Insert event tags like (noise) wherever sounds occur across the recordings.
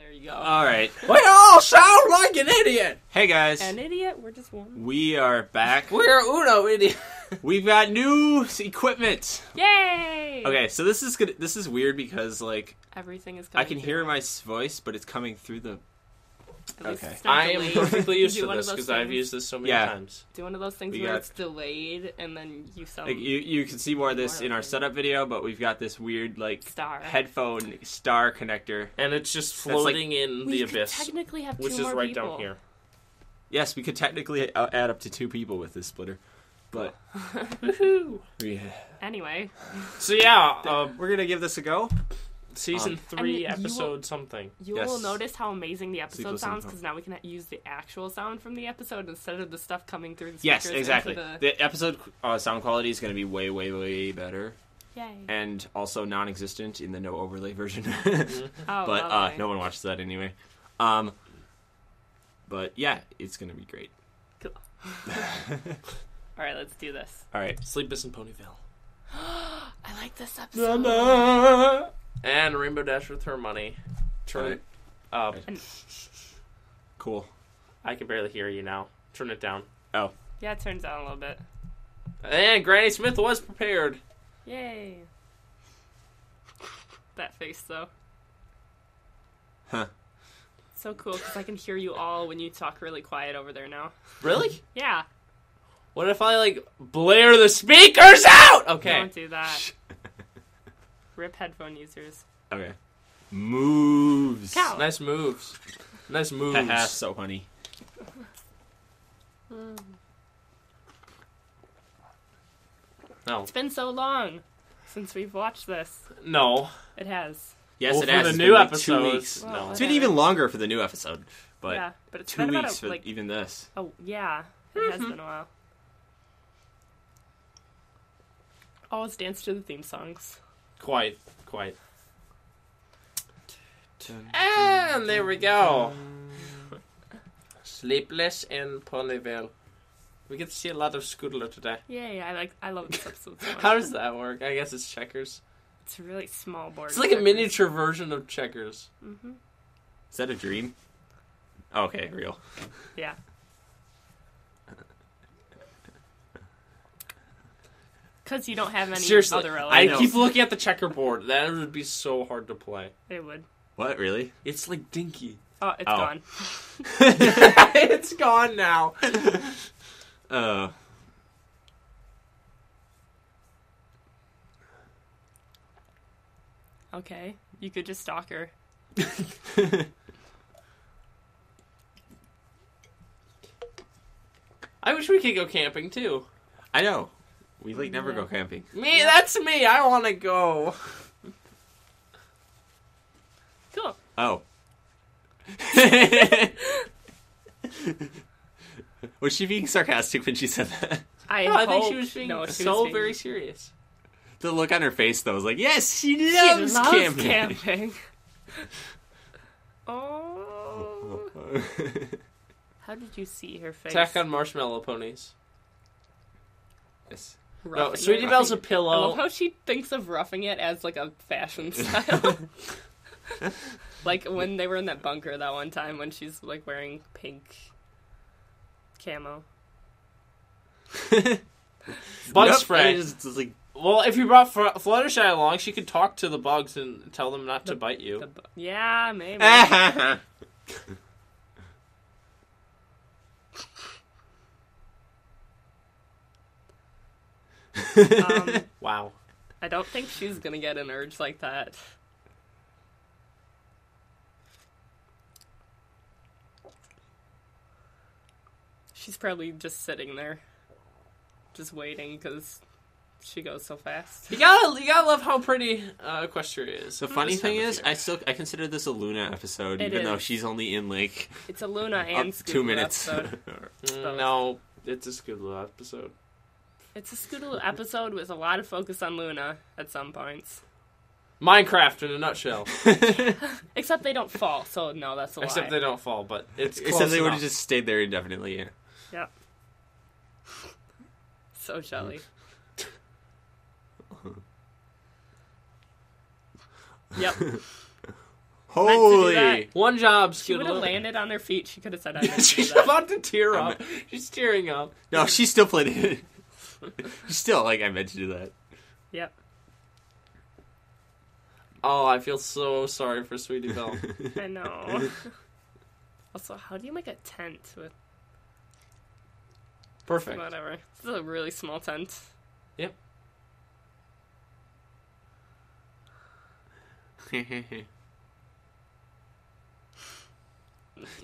There you go. All right. (laughs) We all sound like an idiot. Hey guys, An idiot? We're just one. we are back. We're Uno idiot. (laughs) We've got new equipment. Yay! Okay, so this is good. This is weird because like Everything is coming I can through. hear my voice, but it's coming through the. At least okay. I am perfectly (laughs) used to one of this those because I've used this so many Yeah. times. Do one of those things We where got- it's delayed and then you sound Like you, you can see more of this More in our of setup video, but we've got this weird like star. headphone star connector. And it's just That's like- floating in we the could abyss, technically have two which is right people. down here. Yes, we could technically uh, add up to two people with this splitter, but (laughs) Woohoo! (laughs) Anyway, So yeah, uh, we're gonna give this a go. Season Um, three, And you will- episode something. you Yes. will notice how amazing the episode Sequels sounds because now we can use the actual sound from the episode instead of the stuff coming through the speakers. Yes, speakers exactly. into The episode uh, sound quality is gonna be way, way, way better. Yay. and also non-existent in the no overlay version. (laughs) Oh, but uh, no one watches that anyway. Um, but yeah, it's gonna be great. Cool. (laughs) All right, let's do this. All right. sleep Sleepless in Ponyville. (gasps) I like this episode. And Rainbow Dash with her money. Turn it up. Cool. I can barely hear you now. Turn it down. Oh, Yeah, it turns down a little bit. And Granny Smith was prepared. Yay. That face, though. huh. So cool because I can hear you all when you talk really quiet over there now. Really? Yeah. What if I like blare the speakers out? Okay. Don't do that. Rip headphone users. Okay. Moves. Cow. Nice moves. Nice moves. Haha, so funny. no. It's been so long since we've watched this. No. It has. Yes, Well, it for has. the It's new been like episodes, two weeks. Well, no. It's been even longer for the new episode, but yeah, but it's two been weeks about a, for like even this. oh yeah, it has mm-hmm. been a while. Always dance to the theme songs. Quite. Quite. And there we go. Sleepless in Ponyville. We get to see a lot of Scootaloo today. Yeah, yeah, I like. I love this (laughs) episode so much. How does that work? I guess it's checkers. It's a really small board. It's like a miniature version of checkers. hmm Is that a dream? Okay, real. Yeah. Because you don't have any Seriously, other I elements. keep looking at the checkerboard. That would be so hard to play. It would. What really? It's like dinky. Oh, it's Oh. gone. (laughs) (laughs) it's gone now. (laughs) Uh. Okay. You could just stalk her. I wish we could go camping too. I know. We like never go camping. Me, that's me. I want to go. Cool. Oh. (laughs) Was she being sarcastic when she said that? I, No, I think she was being no, she so was being- very serious. The look on her face though was like, yes, she loves, She loves, loves camping. camping. (laughs) oh. How did you see her face? Attack on marshmallow ponies. yes. No, Roughing Sweetie it. Belle's a I love pillow. how she thinks of roughing it as like a fashion (laughs) style. (laughs) like when they were in that bunker that one time when she's like wearing pink camo. Bug Nope, spray. it is- it's like, Well, if you brought Fl- Fluttershy along, she could talk to the bugs and tell them not to bite you. Bu- yeah, maybe. (laughs) um, (laughs) Wow. I don't think she's gonna get an urge like that. She's probably just sitting there, just waiting because she goes so fast. You gotta, you gotta love how pretty uh, Equestria is. the funny thing is. I still I consider this a Luna episode, It even though is. she's only in like It's a Luna up and two minutes. episode. (laughs) No, it's a Scootaloo episode. It's a Scootaloo episode with a lot of focus on Luna at some points. Minecraft in a nutshell. (laughs) (laughs) Except they don't fall, so no, that's a lie. Except they don't fall, but it's close Except they would have just stayed there indefinitely. Yeah. Yeah. So jelly. yep. (laughs) Holy! One job, She would have Scootaloo. landed on her feet. She could have said, "I meant to do She's that." about to tear up. She's tearing up. No, she still played it. She's (laughs) still like I meant to do that. Yep. Oh, I feel so sorry for Sweetie Belle. (laughs) I know. (laughs) also, how do you make a tent with Perfect. whatever? This is a really small tent. Yep.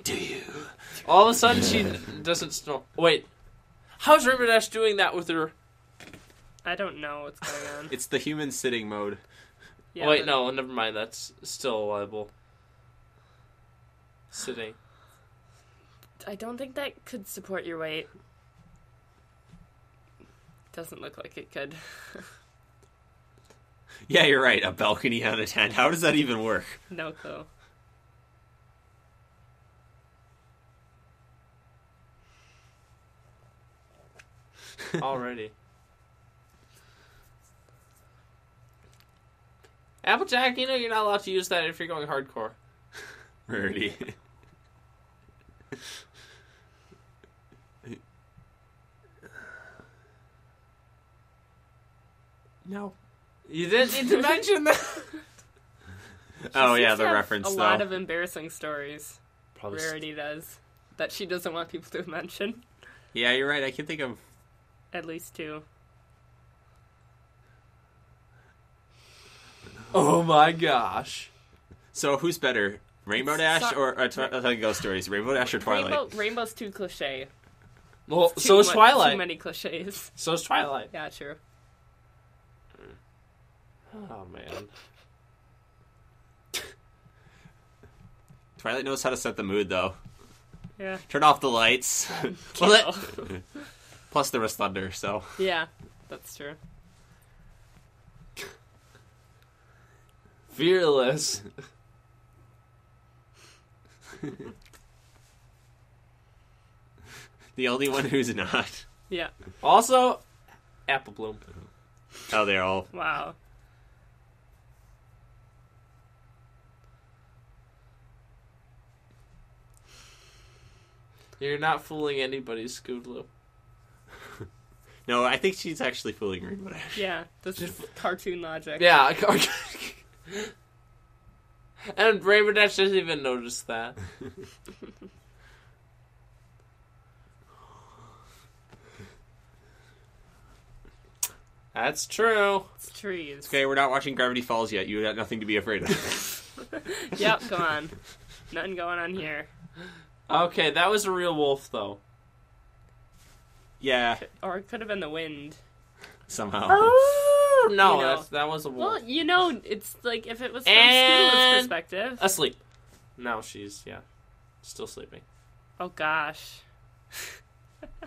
do you? All of a sudden, she doesn't snore. Wait, how's Rainbow Dash doing that with her? I don't know what's going on. (laughs) It's the human sitting mode. Yeah, oh, Wait, but no, never mind. That's still liable. Sitting. I don't think that could support your weight. Doesn't look like it could. (laughs) Yeah, you're right. A balcony on a tent. How does that even work? No clue. Already. Applejack, you know you're not allowed to use that if you're going hardcore. Rarity. (laughs) no. You didn't need to mention that. Oh yeah, the to have reference A though. lot of embarrassing stories. Probably. Rarity does that she doesn't want people to mention. Yeah, you're right. I can think of. At least two. Oh my gosh. So who's better, Rainbow Dash So- or uh, Twi- uh, telling ghost stories? Rainbow Dash or Twilight? Rainbow, Rainbow's too cliche. Well, Too so is mu- Twilight. Too many cliches. So is Twilight. Yeah, true. Oh man. Twilight knows how to set the mood though. Yeah. Turn off the lights. (laughs) well, that. (laughs) plus there was thunder, so yeah, that's true. Fearless. the only one who's not. Yeah. Also, Apple Bloom. Oh, they're all. Wow. You're not fooling anybody, Scootaloo. No, I think she's actually fooling Rainbow (laughs) Dash. Yeah, that's just (laughs) cartoon logic. Yeah. (laughs) and Rainbow Dash doesn't even notice that. That's true. It's trees. Okay, we're not watching Gravity Falls yet. You got nothing to be afraid of. Yep, come on. Nothing going on here. Okay, that was a real wolf, though. Yeah, Or it could have been the wind. somehow. Oh, No, You know. that's, that was a wolf. Well, you know, it's like if it was from And- Scoot's perspective. Asleep. Now she's, yeah, still sleeping. Oh gosh. (laughs)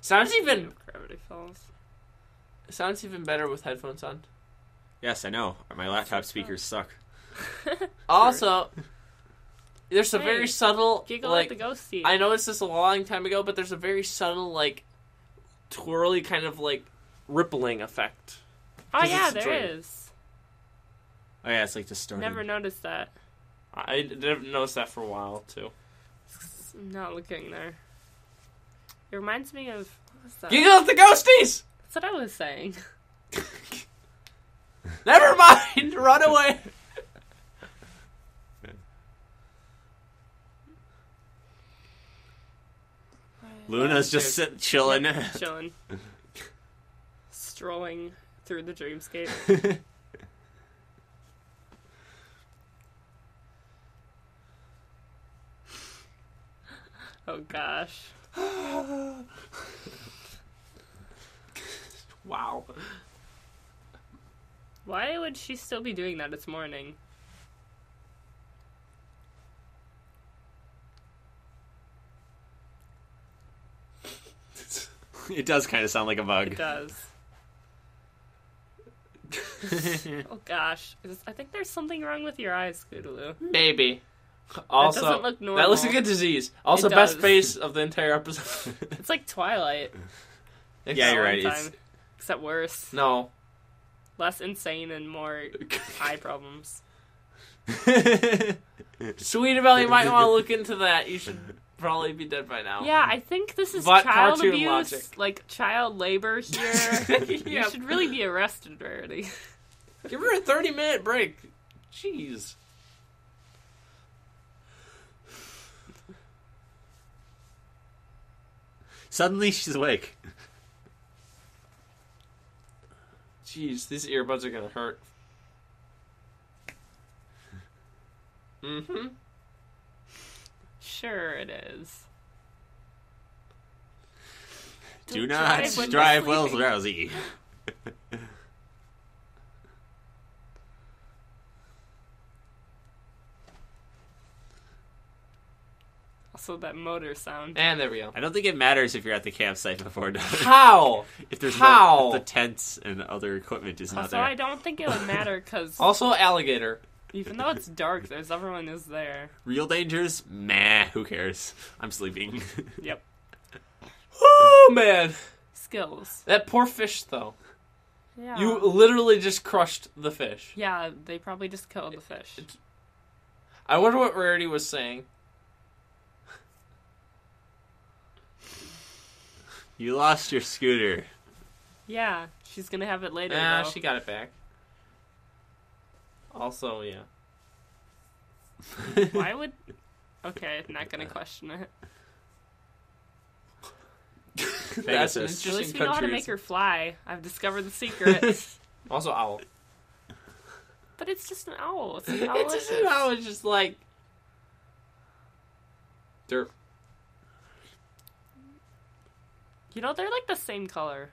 Sounds even Gravity Falls. sounds even better with headphones on. Yes, I know. My laptop speakers suck. (laughs) Also, there's a Hey, very subtle Giggle like at the ghosty. I noticed this a long time ago, but there's a very subtle like twirly kind of like rippling effect. Oh yeah, it's a there dream. is. Oh yeah, it's like distorted. Never noticed that. I didn't notice that for a while too. I'm not looking there. It reminds me of what that? Giggle at the ghosties. That's what I was saying. (laughs) Never mind. (laughs) Run away. Luna's just sit, chilling. (laughs) Chilling. Strolling through the dreamscape. (laughs) Oh gosh. Wow. Why would she still be doing that? It's morning. (laughs) it does kind of sound like a bug. It does. (laughs) Oh gosh. I think there's something wrong with your eyes, Scootaloo. Maybe. Also, doesn't look that looks like normal. a disease. Also, best face of the entire episode. (laughs) It's like Twilight. Yeah, you're all right. the It's, time. Except worse. no. Less insane and more eye problems. Sweetabelle, you might want to look into that. You should probably be dead by now. Yeah, I think this is But child abuse, logic. like child labor here. Yep. (laughs) You should really be arrested already. (laughs) Give her a 30 minute break. Jeez. Suddenly she's awake. Jeez, these earbuds are gonna hurt. Mm-hmm. Sure, it is. Do Don't not drive when drive, you're while sleeping. drowsy. (laughs) Also, that motor sound. And there we go. I don't think it matters if you're at the campsite before dawn. How? (laughs) if there's How? no the tents and other equipment is not there. Also, there. I don't think it would matter because Also, alligator. Even though it's dark, there's everyone is there. Real dangers? Meh, who cares? I'm sleeping. (laughs) Yep. Oh man, Skills. that poor fish though. Yeah. You literally just crushed the fish. Yeah, they probably just killed the fish. I wonder what Rarity was saying. you lost your scooter. Yeah, she's gonna have it later. Nah, though. she got it back. Also, yeah. (laughs) Why would? Okay, (laughs) not gonna question it. That's an Pegasus. At interesting least we know how to country. make her fly. I've discovered the (laughs) secret. Also, owl. but it's just an owl. It's, an owl. It's just, you know, it's just like dirt. You know, they're like the same color.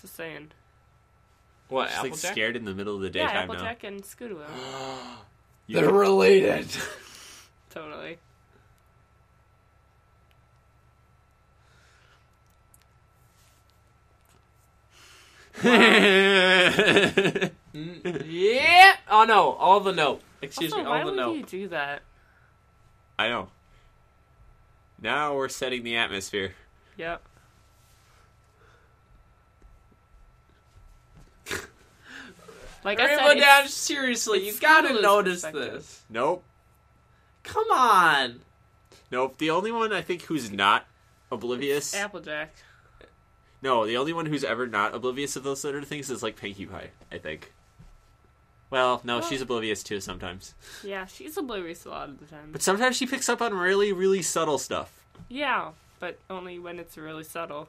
Just saying. What? She's like Applejack? scared in the middle of the yeah, daytime now. Applejack and Scootaloo. (gasps) They're related. (laughs) totally. (laughs) Mm, yeah. Oh no! All the no. Excuse also, me. why All the would no. you do that? I know. Now we're setting the atmosphere. Yep. Like I said, Rainbow it's- Dash, seriously, you it's gotta notice this. Nope. Come on. Nope. The only one I think who's not oblivious. Applejack. No, the only one who's ever not oblivious of those sort of things is like Pinkie Pie, I think. Well, no, Well- she's oblivious too sometimes. Yeah, she's oblivious a lot of the time. But sometimes she picks up on really, really subtle stuff. Yeah, but only when it's really subtle.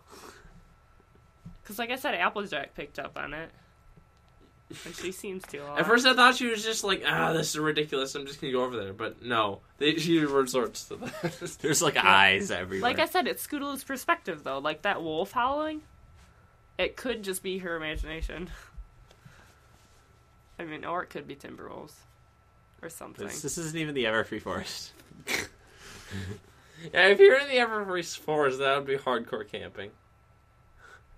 Because, like I said, Applejack picked up on it. And she seems to. At first, I thought she was just like, ah, this is ridiculous. I'm just gonna go over there. But no, they, she resorts to that. (laughs) There's like eyes everywhere. Like I said, it's Scootaloo's perspective, though. Like that wolf howling, it could just be her imagination. I mean, or it could be Timberwolves. Or something. this, this isn't even the Everfree Forest. (laughs) yeah, if you're in the Everfree Forest, that would be hardcore camping.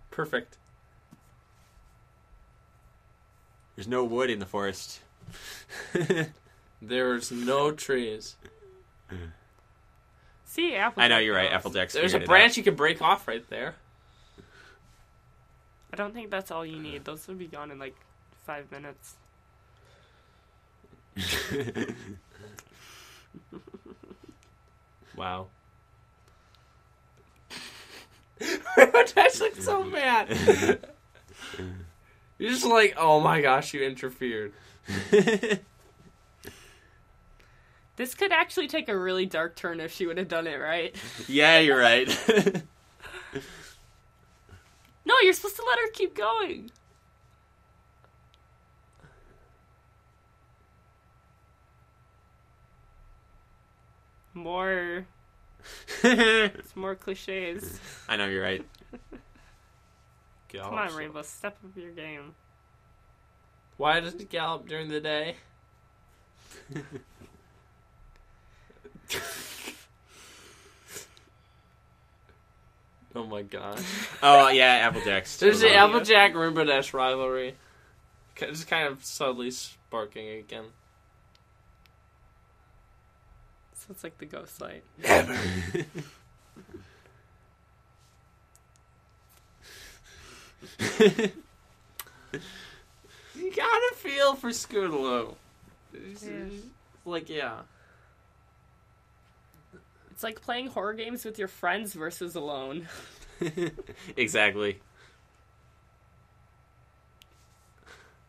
Perfect. There's no wood in the forest. (laughs) There's no trees. See, Applejack. I know you're right. knows. Applejack's There's a figured it branch you can break off right there. I don't think that's all you need. Those would be gone in like five minutes. out. (laughs) Wow. (laughs) That's looks so mad. You're just like, oh my gosh, you interfered. (laughs) This could actually take a really dark turn if she would have done it right. (laughs) yeah, you're right. (laughs) No, you're supposed to let her keep going. More, it's more cliches. I know you're right. Come on, Rainbow, step up your game. Why does it gallop during the day? (laughs) oh my god. (laughs) Oh yeah, Applejack's. There's the Applejack Rainbow Dash rivalry. K- Just kind of subtly sparking again. So it's like the ghost light. Never. (laughs) you gotta feel for Scootaloo. It's- Yeah. Like yeah. It's like playing horror games with your friends versus alone. (laughs) exactly.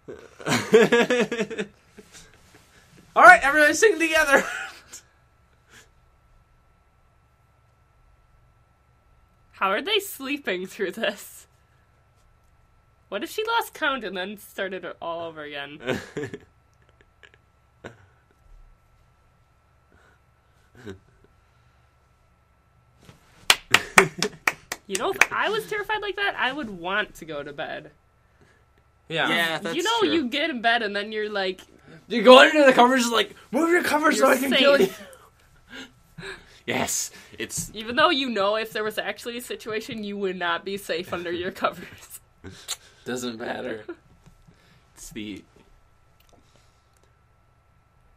(laughs) All right, everybody sing together. How are they sleeping through this? What if she lost count and then started it all over again? (laughs) You know, if I was terrified like that, I would want to go to bed. yeah. yeah, that's you know, true. you get in bed and then you're like, You go under the covers like move your covers so I can kill you. (laughs) Yes, it's even though you know if there was actually a situation, you would not be safe under your covers. (laughs) Doesn't matter. it's the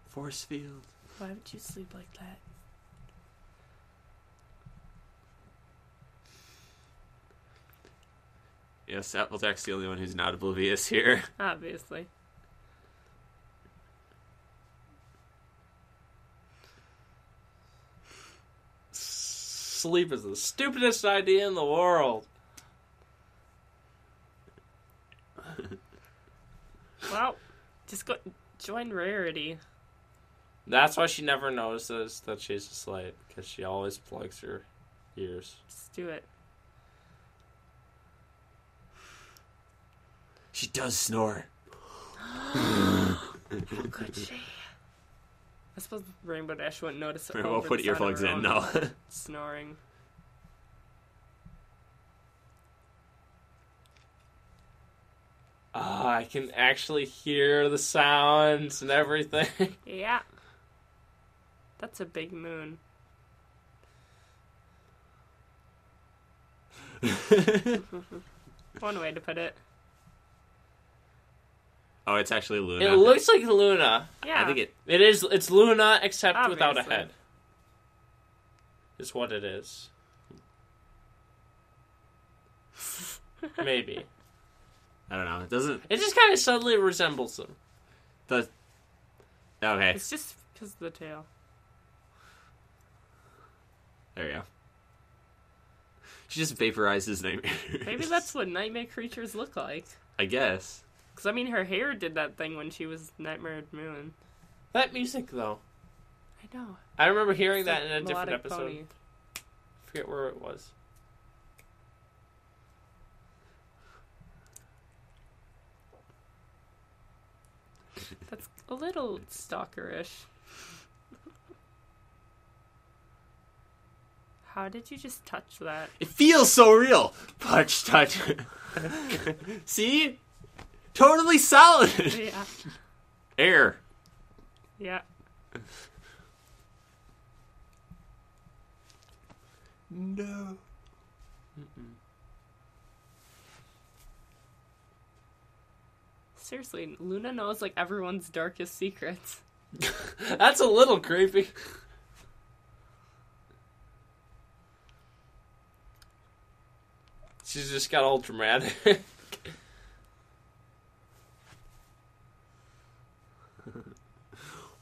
force field. Why would you sleep like that? Yes, Applejack's the only one who's not oblivious here. (laughs) Obviously. Sleep is the stupidest idea in the world. Well, just go join Rarity. That's why she never notices that she's a asleep because she always plugs her ears. Just do it. She does snore. (gasps) Oh, Could she? I suppose Rainbow Dash wouldn't notice it. We'll put the earplugs in No. Snoring. Ah, I can actually hear the sounds and everything. (laughs) Yeah. That's a big moon. (laughs) One way to put it. oh, it's actually Luna. It looks like Luna. Yeah. I think it. It is. It's Luna except without a head. Is what it is. (laughs) Maybe I don't know. It doesn't. it just kind of subtly resembles them. Does. Okay, It's just because of the tail. there you go. She just vaporizes nightmares. Maybe (laughs) that's what nightmare creatures look like. I guess. Because, I mean, her hair did that thing when she was Nightmare Moon. That music though, I know. I remember hearing It's that in a different episode. Pony. forget where it was. That's a little stalkerish. How did you just touch that? It feels so real. Touch, touch. (laughs) See? Totally solid. Yeah. Air. Yeah. No. Seriously, Luna knows like everyone's darkest secrets. (laughs) That's a little creepy. She's just got all dramatic. (laughs)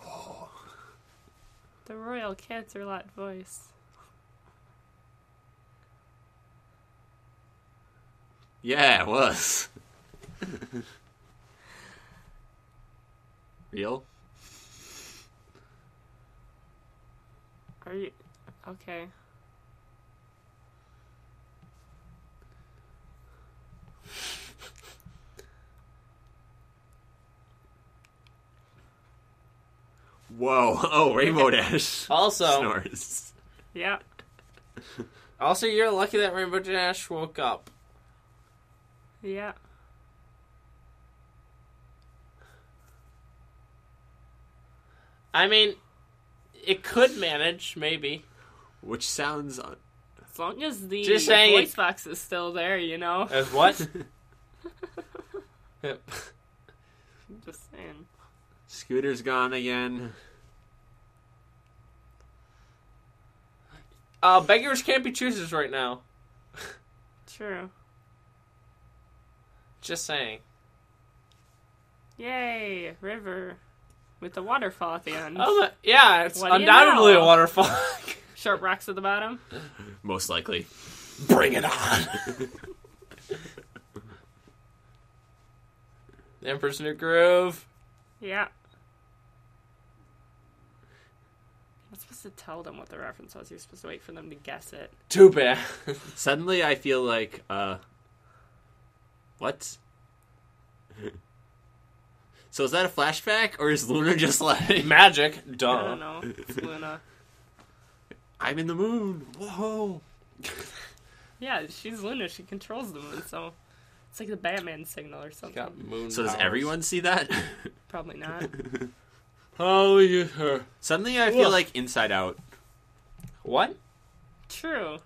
Oh. The royal Canterlot voice. Yeah, it was. (laughs) Real? Are you okay? Whoa. (laughs) Oh, Rainbow (laughs) Dash. also, Snores. Yeah. also, you're lucky that Rainbow Dash woke up. Yeah. I mean, it could manage, maybe. Which sounds. uh, As long as the Just saying voice it- box is still there, you know. As what? Yep. (laughs) Just saying. Scooter's gone again. uh, beggars can't be choosers right now. True. Just saying. Yay, river. With the waterfall at the end. Oh, but- yeah, it's What do you undoubtedly know? a waterfall. (laughs) (laughs) Sharp rocks at the bottom. Most likely. Bring it on. (laughs) the Emperor's New Groove. Yeah. I'm supposed to tell them what the reference was. You're supposed to wait for them to guess it. Too bad. Suddenly, I feel like, uh, what? So is that a flashback, or is Luna (laughs) just like, Magic. I Duh. don't know. It's Luna. I'm in the moon? Whoa! Yeah, she's Luna. She controls the moon, so it's like the Batman signal or something. Got moon So does powers. everyone see that? (laughs) (laughs) Probably not. Oh, you her. Suddenly, I feel Ugh. like Inside Out. What? True. A What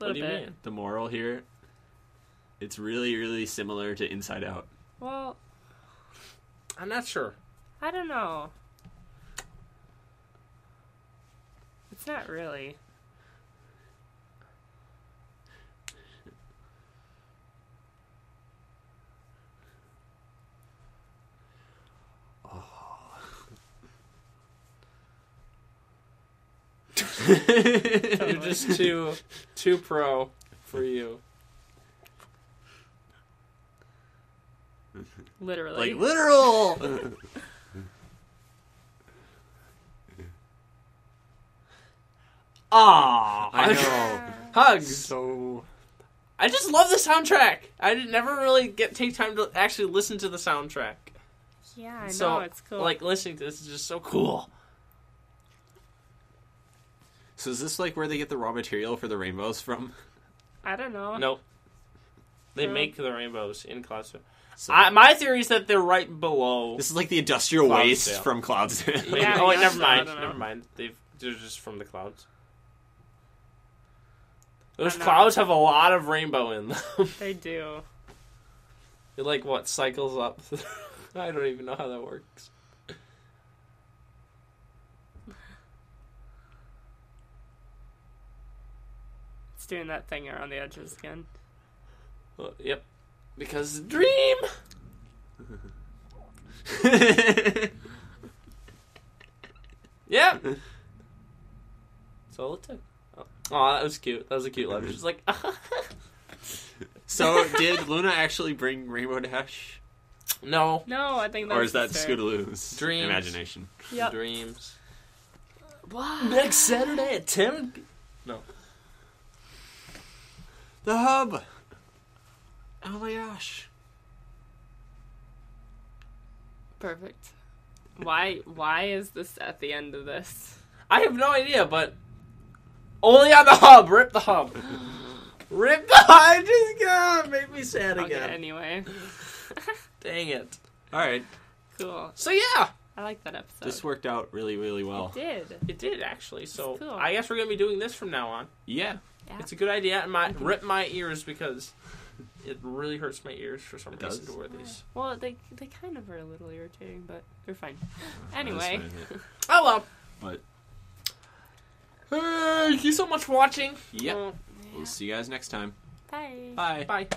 little do you bit. mean? The moral here, it's really, really similar to Inside Out. Well, I'm not sure. I don't know. It's not really. (laughs) You're just too too pro for you. Literally. like literal. (laughs) Ah, I know. (laughs) Hugs. so I just love the soundtrack. I did never really get take time to actually listen to the soundtrack. yeah, I know. so it's cool. like listening to this is just so cool. So is this like where they get the raw material for the rainbows from? I don't know. Nope. They No. make the rainbows in Cloudsdale. So I, my theory is that they're right below. this is like the industrial Cloudsdale. waste from Cloudsdale. (laughs) Maybe- Yeah, oh wait, never guess so, I mind. don't know. Never mind. They've they're just from the clouds. Those clouds have a lot of rainbow in them. (laughs) They do. it like what cycles up. (laughs) I don't even know how that works. It's doing that thing around the edges again. Uh, yep. Because dream. (laughs) Yeah. That's all it took. Oh, Aw, that was cute. That was a cute letter. She's like, (laughs) so did Luna actually bring Rainbow Dash, no No, I think that's or is that just her. Scootaloo's Dreams. imagination? Yep. dreams. What? Next Saturday at ten. No. The hub. Oh my gosh. Perfect. Why? Why is this at the end of this? I have no idea, but only on the hub. Rip the hub. (gasps) Rip the hub. Just God, make me sad Okay. again. Anyway. (laughs) Dang it. All right, cool. So yeah, I like that episode. this worked out really, really well. It did. it did actually. So Cool. I guess we're gonna be doing this from now on. Yeah. Yeah. It's a good idea. And my mm-hmm. rip my ears because (laughs) it really hurts my ears for some It reason does? to wear these. Well, they they kind of are a little irritating, but they're fine. Anyway, fine, yeah. (laughs) Oh well. But (sighs) Thank you so much for watching. yep. well, We'll see you guys next time. bye. Bye. Bye.